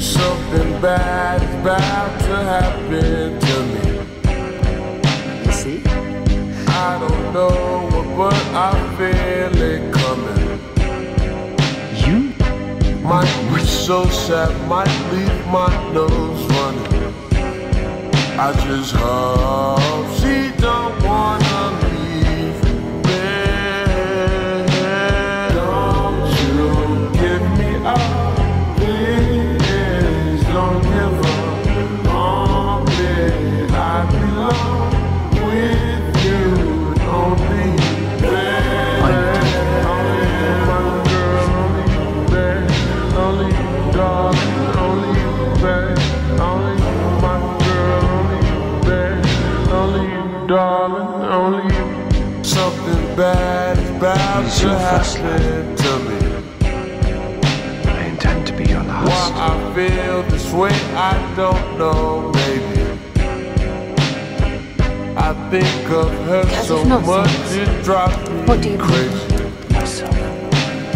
Something bad is about to happen to me. You see? I don't know what, but I feel it coming. You? Might be so sad, might leave my nose running. I just hope darling. Only you. Something bad is about is to your first happen to me. I intend to be your Why last. I feel this way, I don't know, maybe. I think of her As so if not much it drives me What do you mean? crazy. Myself.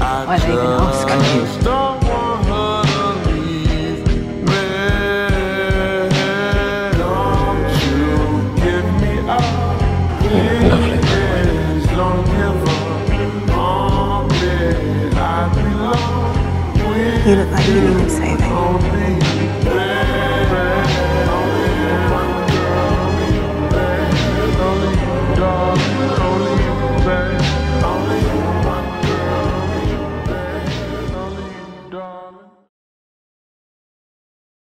I Why they even ask you? don't You look like you need saving.